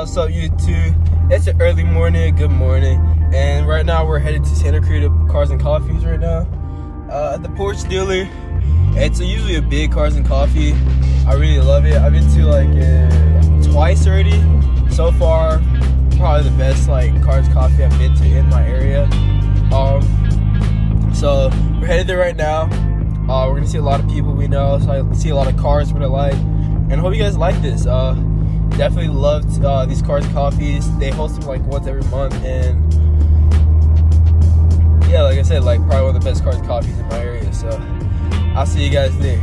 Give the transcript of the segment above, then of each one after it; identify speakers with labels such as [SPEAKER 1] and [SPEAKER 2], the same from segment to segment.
[SPEAKER 1] What's up, YouTube? It's an early morning, good morning. And right now we're headed to Santa Cruz Cars and Coffees right now. Uh, the Porsche dealer. It's usually a big Cars and Coffee. I really love it. I've been to like uh, twice already. So far, probably the best like Cars Coffee I've been to in my area. Um, so we're headed there right now. Uh, we're gonna see a lot of people we know. So I see a lot of cars what I like, and I hope you guys like this. Uh, definitely loved uh, these cars and coffees. They host them like once every month, and yeah, like I said, like probably one of the best cars and coffees in my area. So I'll see you guys there.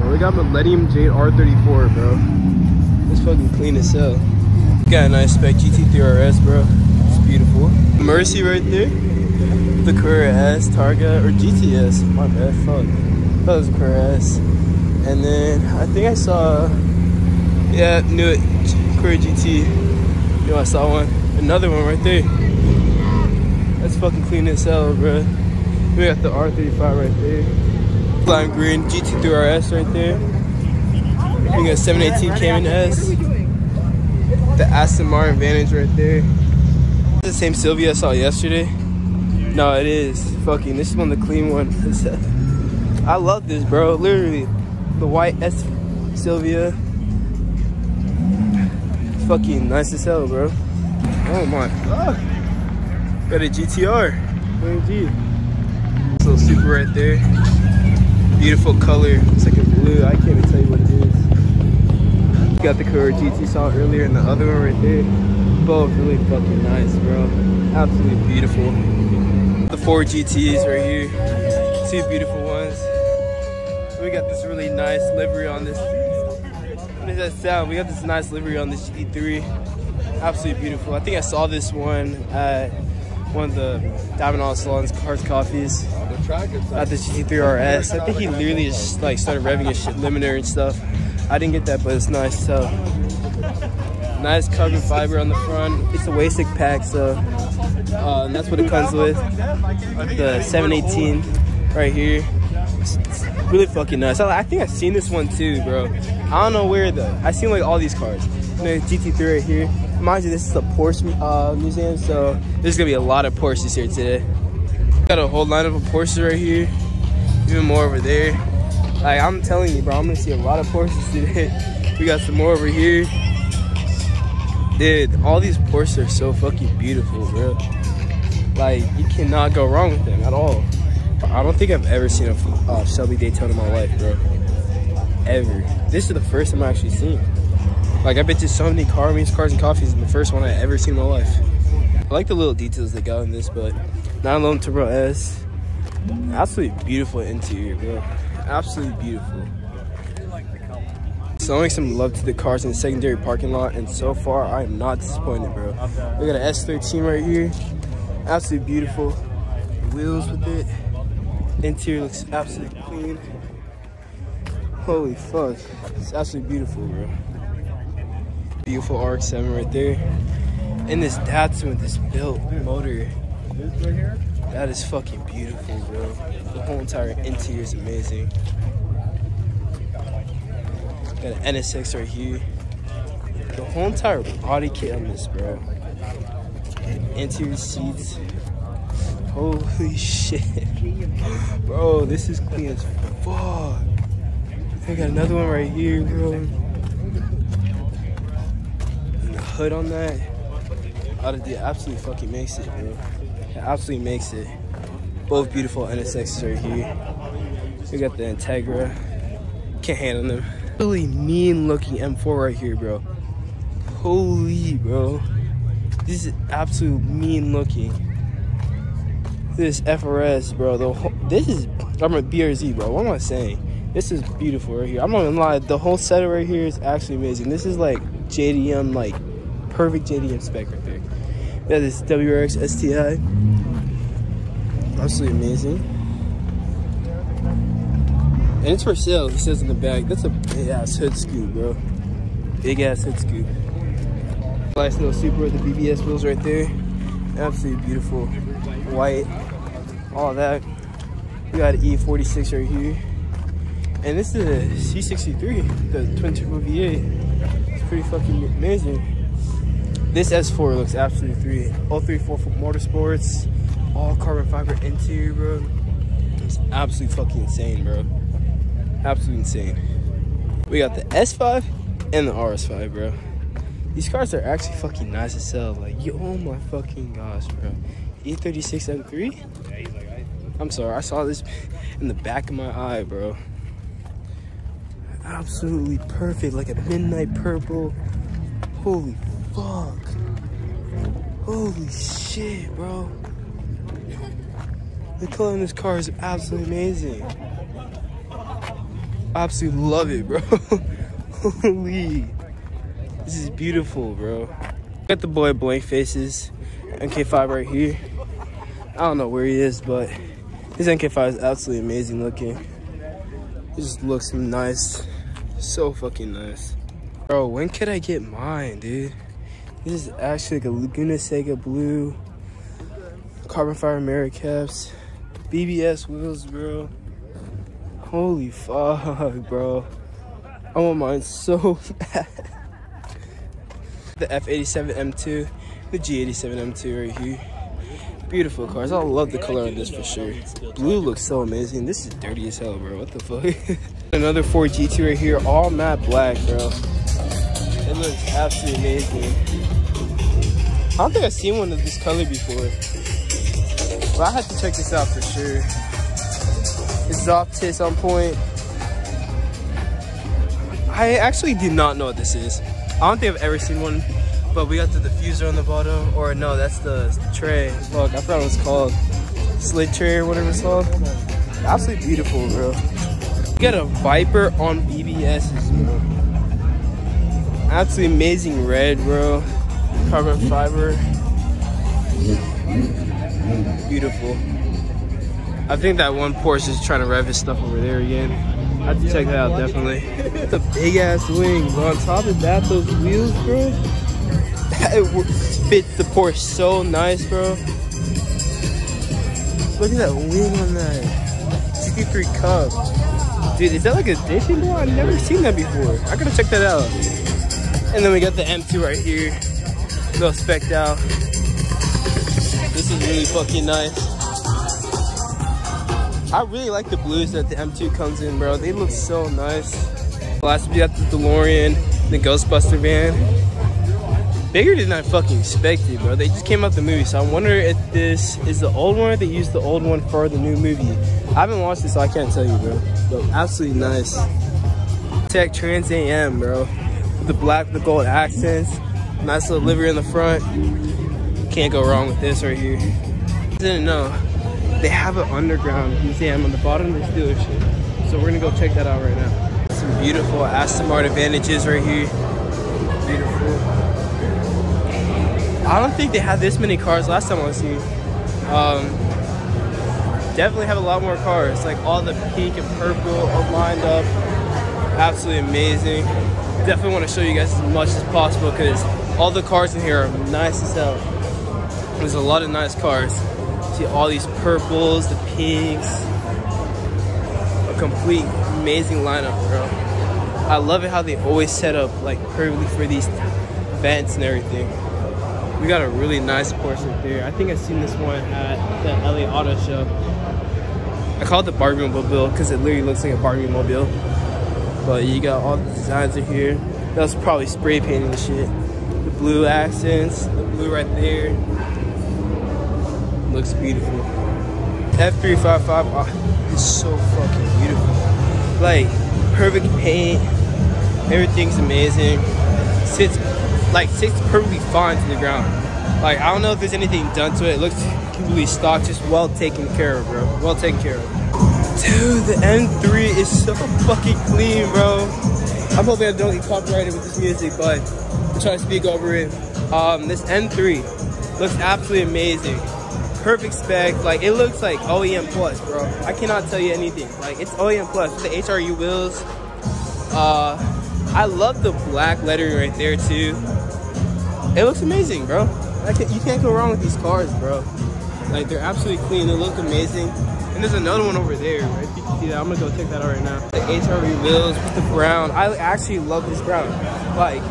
[SPEAKER 1] Bro, we got Millennium Jade R34, bro. It's fucking clean as hell. Got a nice spec GT3 RS, bro. It's beautiful. Mercy right there. The Carrera S, Targa, or GTS. My bad, fuck. That was Carrera S. And then I think I saw, yeah, knew it, Carrera GT. You know, I saw one. Another one right there. That's fucking clean as hell, bro. We got the R35 right there. Lime green GT3 RS right there. We got 718 Cayman S. The Aston Martin Vantage right there. The same Silvia I saw yesterday. No, it is. Fucking, this is one the clean one. I love this, bro. Literally, the white S Silvia. Fucking nice as hell, bro. Oh my god. Got a GTR. AMG. Little super right there. Beautiful color. It's like a blue. I can't even tell you what it is. Got the Carrera GT saw earlier and the other one right there. Both really fucking nice, bro. Absolutely beautiful. The four GTs right here. Two beautiful ones. We got this really nice livery on this. What does that sound? We got this nice livery on this GT3. Absolutely beautiful. I think I saw this one at one of the Diamond All Salons Cars Coffees at the GT3 RS. I think he literally just like started revving his shit limiter and stuff. I didn't get that, but it's nice. So nice carbon fiber on the front. It's a Weissach pack, so uh, that's what it comes with. The 718 right here. It's really fucking nice. I, I, think I've seen this one too, bro. I don't know where though. I seen like all these cars. You know, GT3 right here. Mind you, this is the Porsche uh, museum, so there's gonna be a lot of Porsches here today. Got a whole line of Porsches right here, even more over there. Like I'm telling you, bro, I'm gonna see a lot of Porsches today. we got some more over here. Dude, all these Porsches are so fucking beautiful, bro. Like you cannot go wrong with them at all. I don't think I've ever seen a uh, Shelby Daytona in my life, bro. Ever. This is the first time I actually seen. Like I've been to so many car meets, cars and coffees, and the first one I ever seen in my life. I like the little details they got in this, but 911 Turbo S, absolutely beautiful interior, bro. Absolutely beautiful. Showing some love to the cars in the secondary parking lot, and so far I am not disappointed, bro. We got an S13 right here, absolutely beautiful. Wheels with it. Interior looks absolutely clean. Holy fuck, it's absolutely beautiful, bro beautiful RX-7 right there. And this Datsun with this built motor. That is fucking beautiful, bro. The whole entire interior is amazing. Got an NSX right here. The whole entire body kit on this, bro. Interior seats. Holy shit. Bro, this is clean as fuck. I got another one right here, bro The hood on that, oh, out of the absolutely fucking makes it, bro. It absolutely makes it. Both beautiful NSXs right here. We got the Integra. Can't handle them. Really mean looking M4 right here, bro. Holy, bro. This is absolute mean looking. This FRS, bro. The whole, this is I'm a BRZ, bro. What am I saying? This is beautiful right here. I'm not gonna lie. The whole set right here is actually amazing. This is like JDM like perfect JDM spec right there. Yeah, this WRX STI. Absolutely amazing. And it's for sale, it says in the back. That's a big ass hood scoop, bro. Big ass hood scoop. Nice little Supra with the BBS wheels right there. Absolutely beautiful. White. All that. We got an E46 right here. And this is a C63, the twin turbo V8. It's pretty fucking amazing. This S4 looks absolutely three. 034 Motorsports, all carbon fiber interior, bro. It's absolutely fucking insane, bro. Absolutely insane. We got the S5 and the RS5, bro. These cars are actually fucking nice as hell. Like, yo, oh my fucking gosh, bro. E36 M3? I'm sorry, I saw this in the back of my eye, bro. Absolutely perfect, like a midnight purple. Holy fuck. Holy shit, bro. The color in this car is absolutely amazing. Absolutely love it, bro. Holy. This is beautiful, bro. Got the boy Blank Faces. MK5 right here. I don't know where he is, but his MK5 is absolutely amazing looking. It just looks nice. So fucking nice. Bro, when could I get mine, dude? This is actually like a Laguna Seca blue. Carbon fiber mirror caps. BBS wheels, bro. Holy fuck, bro. I want mine so bad. the F87 M2, the G87 M2 right here. Beautiful cars. I love the color on this for sure. Blue looks so amazing. This is dirty as hell, bro. What the fuck? Another Ford GT right here, all matte black, bro. It looks absolutely amazing. I don't think I've seen one of this color before. But I have to check this out for sure. Exhaust tits on point. I actually do not know what this is. I don't think I've ever seen one, but we got the diffuser on the bottom, or no, that's the tray. Look, I forgot what it's called. Slit tray or whatever it's called. Absolutely beautiful, bro. Got a Viper on BBSs, bro. Absolutely amazing red, bro. Carbon fiber. Beautiful. I think that one Porsche is trying to rev his stuff over there again. I have to check that out, definitely. A big ass wing, bro. On top of that, those wheels, bro, it fits the Porsche so nice, bro. Look at that wing on that 63 Cup. Dude, is that like a addition, bro? I've never seen that before. I gotta check that out. And then we got the M2 right here. Little specked out. This is really fucking nice. I really like the blues that the M2 comes in, bro. They look so nice. Last we got the DeLorean, the Ghostbuster van. Bigger than I fucking expected, bro. They just came out the movie, so I wonder if this is the old one or they used the old one for the new movie. I haven't watched it, so I can't tell you, bro. But absolutely nice. Tech Trans AM, bro. The black, the gold accents. Nice little livery in the front. Can't go wrong with this right here. Didn't know. They have an underground museum on the bottom of this dealership. So we're gonna go check that out right now. Some beautiful Aston Martin Vantages right here. Beautiful. I don't think they had this many cars last time I was here. Um, definitely have a lot more cars. Like all the pink and purple are lined up. Absolutely amazing. Definitely want to show you guys as much as possible because all the cars in here are nice as hell. There's a lot of nice cars. See all these purples, the pinks. A complete amazing lineup, bro. I love it how they always set up like perfectly for these vents and everything. We got a really nice Porsche there. I think I've seen this one at the LA Auto Show. I call it the Barbie Mobile because it literally looks like a Barbie Mobile. But you got all the designs in here. That was probably spray painting shit. The blue accents, the blue right there. Looks beautiful. F355 oh, is so fucking beautiful. Like, perfect paint. Everything's amazing. Sits, like, sits perfectly fine to the ground. Like, I don't know if there's anything done to it. It looks completely stock, just well taken care of, bro. Well taken care of. Dude, the M3 is so fucking clean, bro. I'm hoping I don't get copyrighted with this music, but I'm trying to speak over it. Um, this M3 looks absolutely amazing. Perfect spec, like it looks like OEM plus, bro. I cannot tell you anything. Like it's OEM plus the HRE wheels. Uh, I love the black lettering right there too. It looks amazing, bro. Can, you can't go wrong with these cars, bro. Like they're absolutely clean. They look amazing. And there's another one over there, right? You can see that, I'm gonna go check that out right now. The HRE wheels with the brown. I actually love this brown. Like,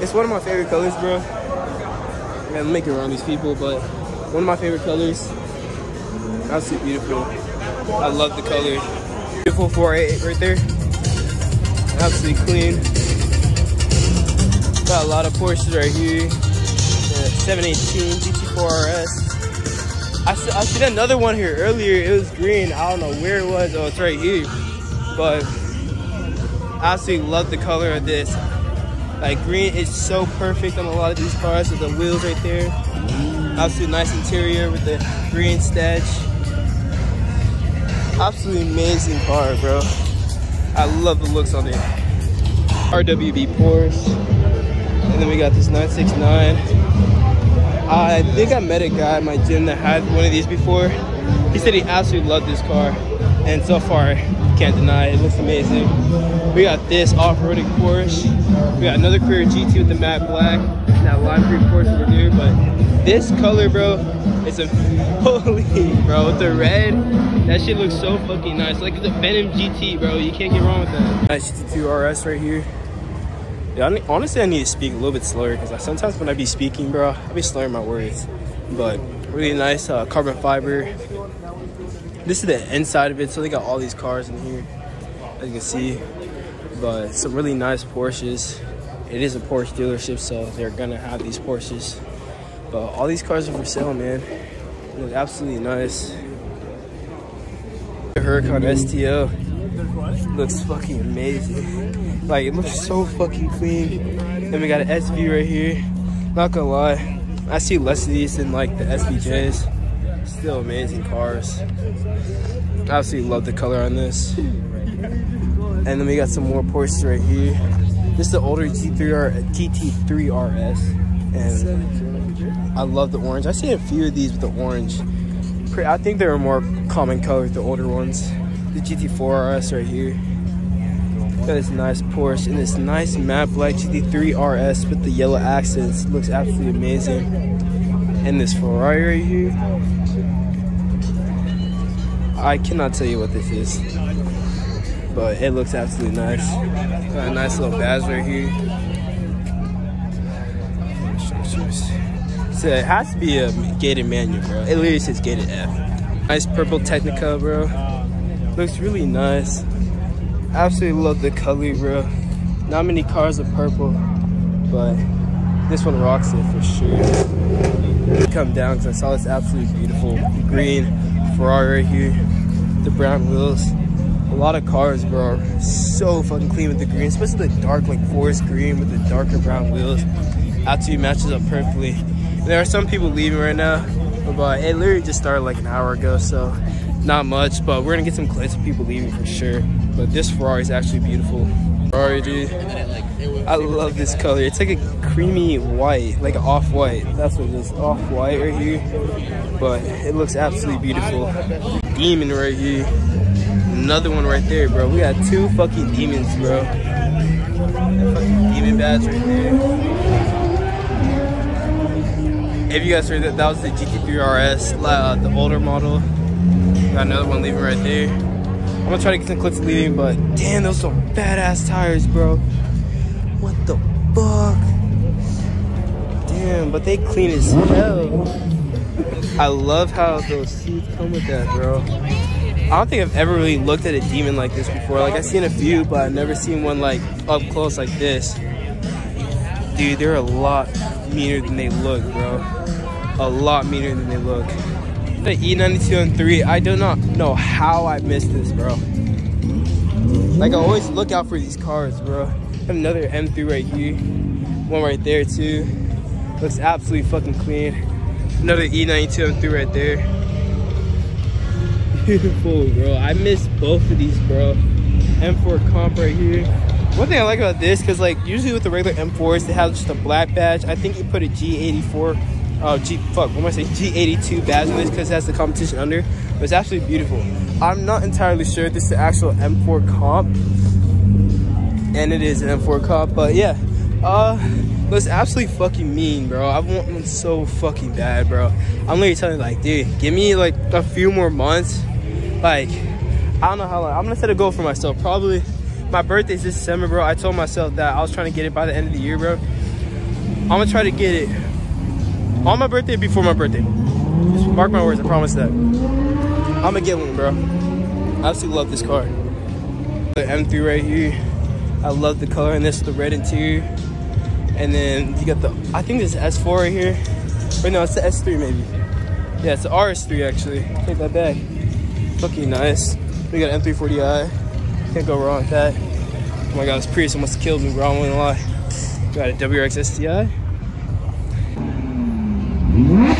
[SPEAKER 1] it's one of my favorite colors, bro. Yeah, I'm making around these people, but one of my favorite colors. Absolutely beautiful. I love the color. Beautiful 488 right there. Absolutely clean. Got a lot of Porsches right here. The 718 GT4 RS. I, I seen another one here earlier. It was green. I don't know where it was. Oh, it's right here. But I absolutely love the color of this. Like green is so perfect on a lot of these cars with the wheels right there. Absolutely nice interior with the green stitch. Absolutely amazing car, bro. I love the looks on it. RWB Porsche. And then we got this 969. I think I met a guy in my gym that had one of these before. He said he absolutely loved this car. And so far, can't deny it. it looks amazing. We got this off-roading Porsche. We got another Carrera GT with the matte black. That lime green Porsche over here. But this color, bro, it's a holy, bro. With the red, that shit looks so fucking nice. Like the Venom GT, bro. You can't get wrong with that. Nice GT2 RS right here. I, honestly, I need to speak a little bit slower because sometimes when I be speaking, bro, I be slurring my words. But really nice uh, carbon fiber. This is the inside of it, so they got all these cars in here, as you can see. But some really nice Porsches. It is a Porsche dealership, so they're gonna have these Porsches. But all these cars are for sale, man. Look absolutely nice. The Huracan STO looks fucking amazing. Like it looks so fucking clean. Then we got an SV right here. Not gonna lie, I see less of these than like the SVJs. Still amazing cars. I absolutely love the color on this. And then we got some more Porsches right here. This is the older GT3R, GT3 RS. And I love the orange. I see a few of these with the orange. I think they're a more common color, the older ones. The GT4 RS right here. Got this nice Porsche and this nice matte black GT3 RS with the yellow accents. Looks absolutely amazing. And this Ferrari right here. I cannot tell you what this is, but it looks absolutely nice. Got a nice little badge right here. So it has to be a gated manual, bro. It literally says gated F. Nice purple Tecnica, bro. Looks really nice. Absolutely love the color, bro. Not many cars are purple, but this one rocks it for sure. Come down because I saw this absolutely beautiful green Ferrari right here. The brown wheels. A lot of cars, bro, are so fucking clean with the green, especially the dark, like forest green with the darker brown wheels. Absolutely matches up perfectly. There are some people leaving right now, but it literally just started like an hour ago, so not much. But we're gonna get some clips of people leaving for sure. But this Ferrari is actually beautiful. Ferrari, dude. I love this color. It's like a creamy white, like off-white. That's what it is, off-white right here. But it looks absolutely beautiful. Demon right here. Another one right there, bro. We got two fucking demons, bro. That fucking demon badge right there. If you guys heard that, that was the GT3 RS, uh, the older model. Got another one leaving right there. I'm gonna try to get some clips leaving, but damn, those are badass tires, bro. What the fuck? Damn, but they clean as hell. I love how those seats come with that, bro. I don't think I've ever really looked at a demon like this before. Like I've seen a few, but I've never seen one like up close like this. Dude, they're a lot meaner than they look, bro. A lot meaner than they look. The E92 M3, I do not know how I missed this, bro. Like I always look out for these cars, bro. Another M3 right here. One right there too. Looks absolutely fucking clean. Another E92 M3 right there. Beautiful, bro. I missed both of these, bro. M4 comp right here. One thing I like about this, because like usually with the regular M4s, they have just a black badge. I think you put a G84, uh, G, fuck, what am I saying? G82 badge on this because it has the competition under. But it's absolutely beautiful. I'm not entirely sure if this is the actual M4 comp. And it is an M4 comp, but yeah. Uh, looks absolutely fucking mean, bro. I want one so fucking bad, bro. I'm literally telling you, like, dude, give me like a few more months. Like, I don't know how long. I'm gonna set a goal for myself. Probably my birthday's this December, bro. I told myself that I was trying to get it by the end of the year, bro. I'm gonna try to get it On my birthday, before my birthday. Just mark my words, I promise that. I'm gonna get one, bro. I absolutely love this car. The M3 right here. I love the color and this, the red interior. And then you got the, I think this is S4 right here. But no, it's the S3 maybe. Yeah, it's the RS3 actually. Take that back. Looking nice. We got an M340i. Can't go wrong with that. Oh my god, this Prius almost killed me, bro. I'm gonna lie. Got a WRX STI. Mm-hmm.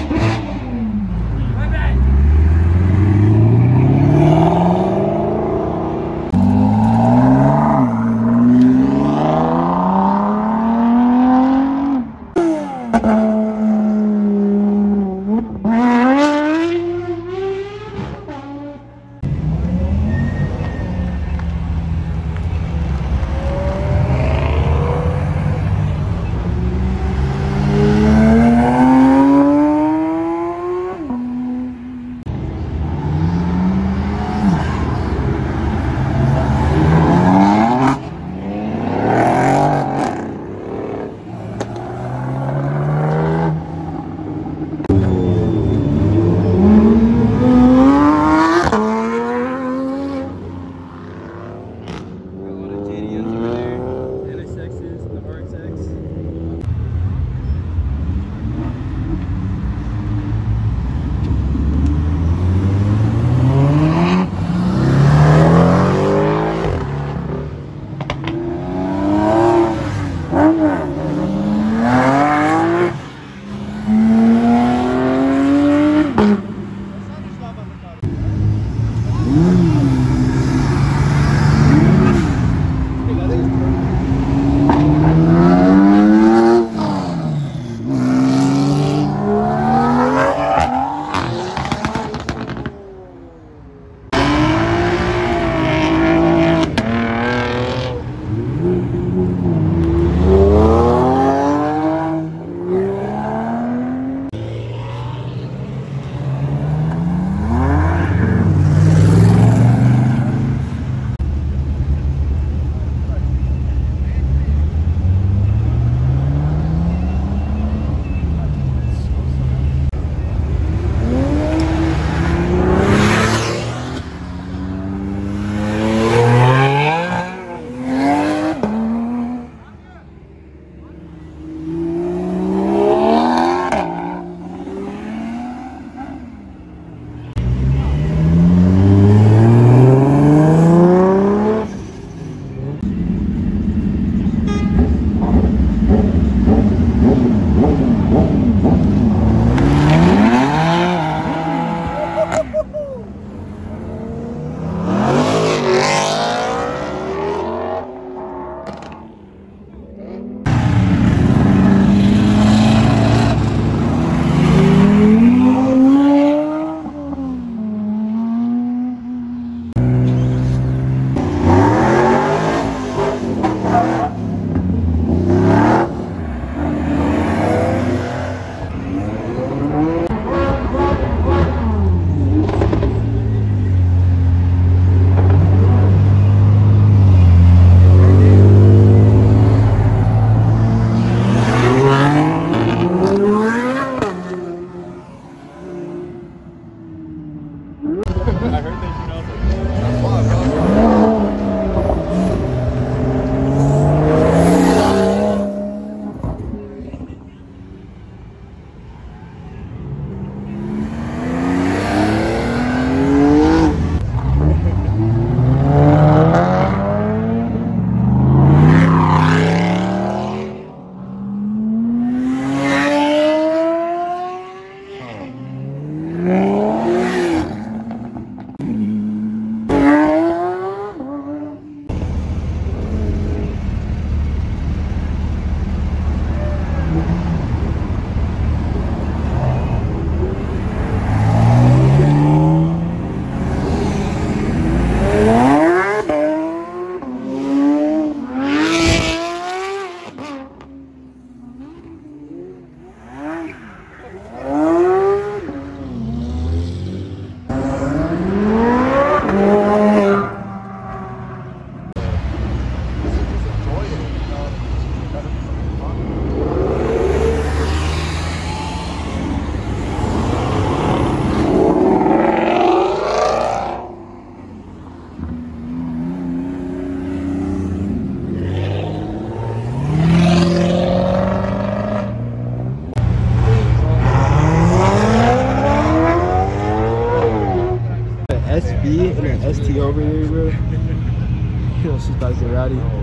[SPEAKER 1] Over there, bro. You she's about to get rowdy.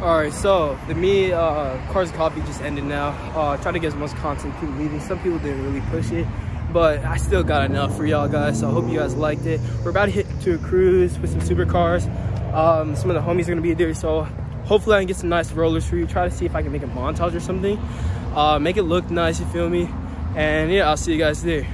[SPEAKER 1] Alright, so the me uh, Cars Coffee just ended now. Uh, to get as much content people leaving. Some people didn't really push it, but I still got enough for y'all guys. So I hope you guys liked it. We're about to hit to a cruise with some supercars. Um, some of the homies are gonna be there, so hopefully I can get some nice rollers for you. Try to see if I can make a montage or something. Uh, make it look nice, you feel me? And yeah, I'll see you guys there.